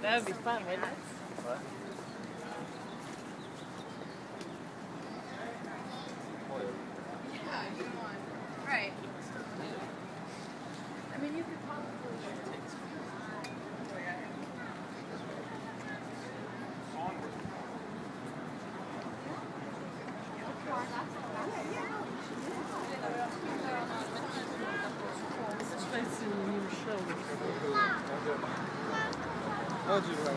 That would be fun, wouldn't it? What? Yeah, you want. Right. I mean, you could probably. How'd you